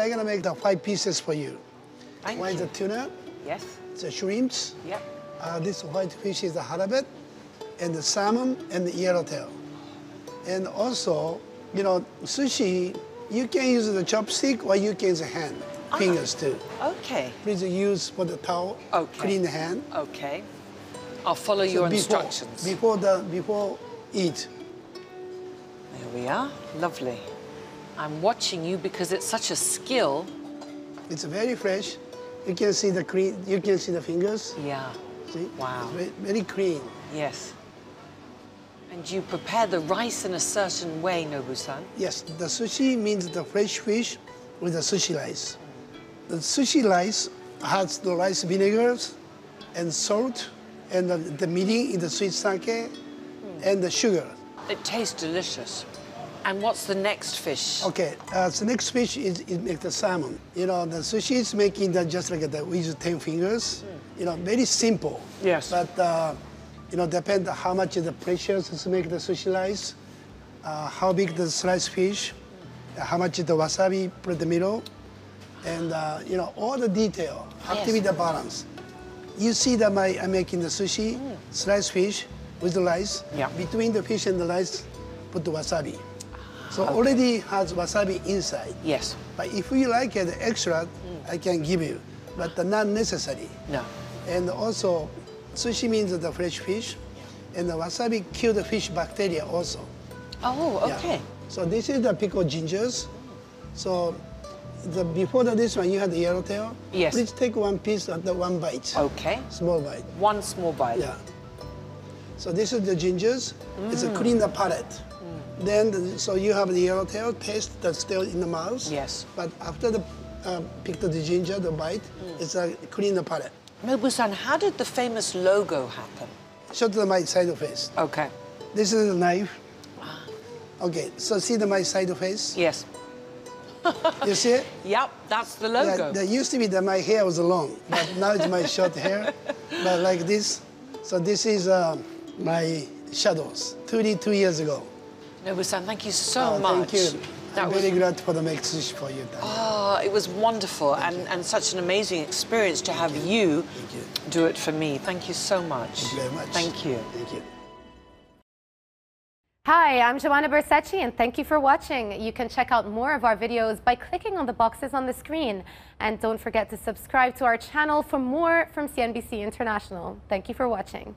I'm gonna make the five pieces for you. Thank One is you. the tuna, Yes. the shrimps, Yep. uh, this white fish is the halibut, and the salmon and the yellowtail. And also, you know, sushi, you can use the chopstick or you can use the hand, Ah. fingers too. Okay. Please use for the towel, Okay. clean the hand. Okay. I'll follow So your before, instructions. Before the before eat. There we are. Lovely. I'm watching you because it's such a skill. It's very fresh. You can see the clean. You can see the fingers. Yeah. See? Wow. It's very, very clean. Yes. And you prepare the rice in a certain way, Nobu-san. Yes, the sushi means the fresh fish with the sushi rice. The sushi rice has the rice vinegars and salt and the, the mirin in the sweet sake and the sugar. It tastes delicious. And what's the next fish? Okay, uh, the next fish is, is make the salmon. You know, the sushi is making that just like that. We use 10 fingers. You know, very simple. Yes. But, uh, you know, depend how much is the pressure to make the sushi rice, uh, how big the sliced fish, uh, how much the wasabi put in the middle, and, uh, you know, all the detail have to be the balance. You see that my, I'm making the sushi, sliced fish with the rice. Yeah. Between the fish and the rice, put the wasabi. So already has wasabi inside. Yes. But if you like it extra, mm. I can give you, but not necessary. No. And also, sushi means the fresh fish, and the wasabi kill the fish bacteria also. Oh, Yeah. okay. So this is the pickled gingers. So the, before the, this one, you had the yellowtail. Yes. Please take one piece of the one bite, Okay. small bite. One small bite. Yeah. So this is the gingers. It's a clean the palate. Then, the, so you have the yellowtail taste that's still in the mouth. Yes. But after the uh, pick the ginger, the bite, it's a clean the palate. Nobu-san, how did the famous logo happen? Show to the my side of face. Okay. This is the knife. Okay, so see the my side of face. Yes. You see it? Yep, that's the Yeah, logo. there used to be that my hair was long, but now it's my short hair, but like this. So this is uh, my shadows, 32 years ago. Nobu-san, thank you so Oh, much. Thank you. That I'm was, very glad for the make sushi for you. oh, it was wonderful and, and such an amazing experience to have you, Thank you. do it for me. Thank you so much. Thank you very much. Thank you. Thank you. Hi, I'm Joumanna Bercetche and thank you for watching. You can check out more of our videos by clicking on the boxes on the screen. And don't forget to subscribe to our channel for more from CNBC International. Thank you for watching.